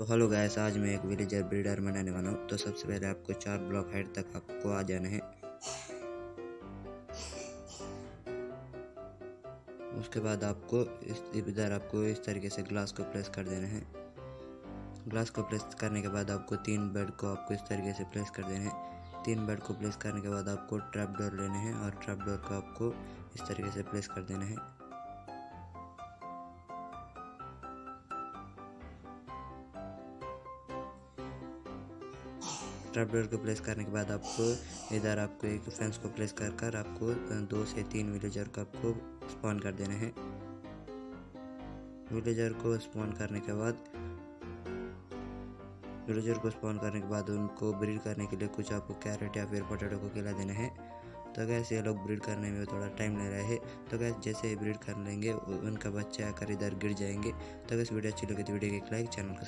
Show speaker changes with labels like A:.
A: तो hello guys आज मैं एक विलेजर ब्रीडर बनाने वाला हूँ। तो सबसे पहले आपको चार ब्लॉक हाइट तक आपको आ जाना है। उसके बाद आपको इस, इधर आपको इस तरीके से ग्लास को प्लेस कर देना है। ग्लास को प्लेस करने के बाद आपको तीन बेड को आपको इस तरीके से प्लेस कर देना है। तीन बेड को प्लेस करने के बाद आपको ट्रैप डोर लेने हैं और ट्रैप डोर को आपको इस तरीके से प्लेस कर देना है। ट्रैप डोर को प्लेस करने के बाद आपको इधर आपको एक फेंस को प्लेस कर कर आपको दो से तीन विलेजर को आपको स्पॉन कर देना है। विलेजर को स्पॉन करने के बाद विलेजर को स्पॉन करने के बाद उनको ब्रीड करने के लिए कुछ आपको कैरेट या फिर पोटैटो को खिला देना है। तो गैस ये लोग ब्रीड करने में थोड़ा टाइम ले रहे हैं। तो गैस जैसे ही ब्रीड कर लेंगे उनका बच्चे आकर इधर गिर जाएँगे। तो गैस वीडियो अच्छी लगी तो वीडियो को एक लाइक चैनल को